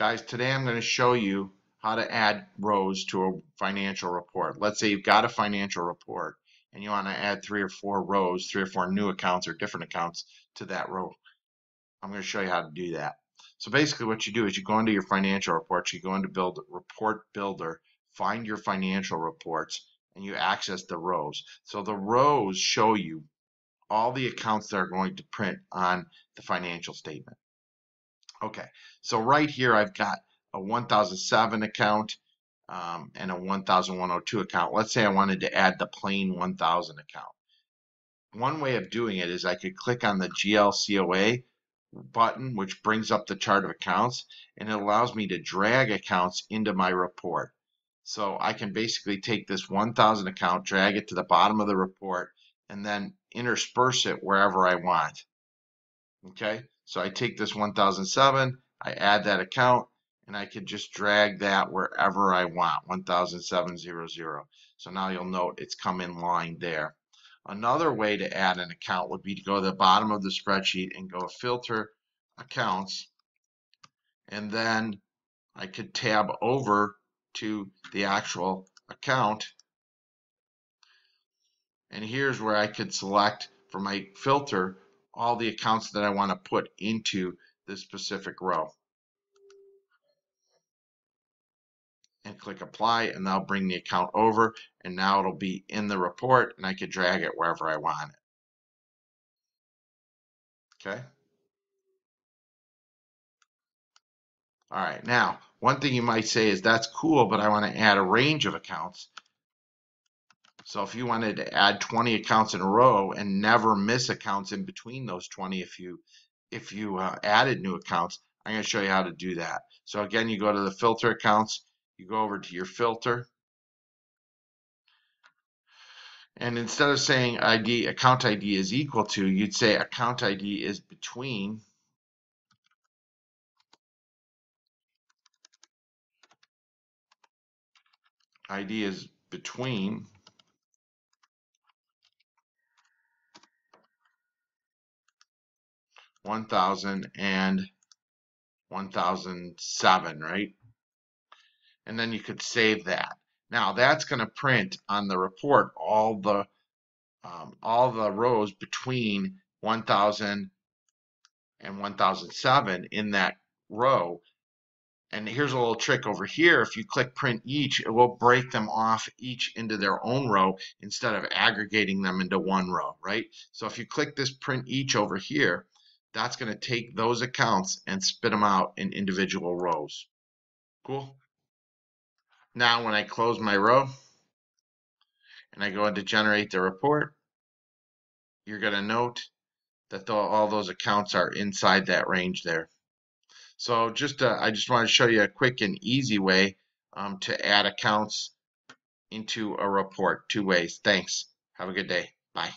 Guys, today I'm going to show you how to add rows to a financial report. Let's say you've got a financial report and you want to add three or four rows, three or four new accounts or different accounts to that row. I'm going to show you how to do that. So basically what you do is you go into your financial reports, you go into build report builder, find your financial reports, and you access the rows. So the rows show you all the accounts that are going to print on the financial statement. Okay, so right here I've got a 1007 account um, and a 1102 account. Let's say I wanted to add the plain 1000 account. One way of doing it is I could click on the GLCOA button, which brings up the chart of accounts, and it allows me to drag accounts into my report. So I can basically take this 1000 account, drag it to the bottom of the report, and then intersperse it wherever I want. Okay, so I take this 1007, I add that account, and I can just drag that wherever I want, 1,700. So now you'll note it's come in line there. Another way to add an account would be to go to the bottom of the spreadsheet and go filter accounts and then I could tab over to the actual account and here's where I could select for my filter all the accounts that I want to put into this specific row. And click apply and that'll bring the account over and now it'll be in the report and I can drag it wherever I want it. Okay. All right, now one thing you might say is that's cool, but I want to add a range of accounts. So if you wanted to add 20 accounts in a row and never miss accounts in between those 20 if you if you uh, added new accounts, I'm going to show you how to do that. So again, you go to the filter accounts, you go over to your filter, and instead of saying ID account ID is equal to, you'd say account ID is between ID is between one thousand and one thousand seven, right? And then you could save that. Now that's going to print on the report all the um, all the rows between 1000 and 1007 in that row. And here's a little trick over here. If you click print each, it will break them off each into their own row instead of aggregating them into one row, right? So if you click this print each over here, that's going to take those accounts and spit them out in individual rows. Cool? Now when I close my row and I go into generate the report, you're going to note that the, all those accounts are inside that range there. So just uh, I just want to show you a quick and easy way um, to add accounts into a report two ways. Thanks. Have a good day. Bye.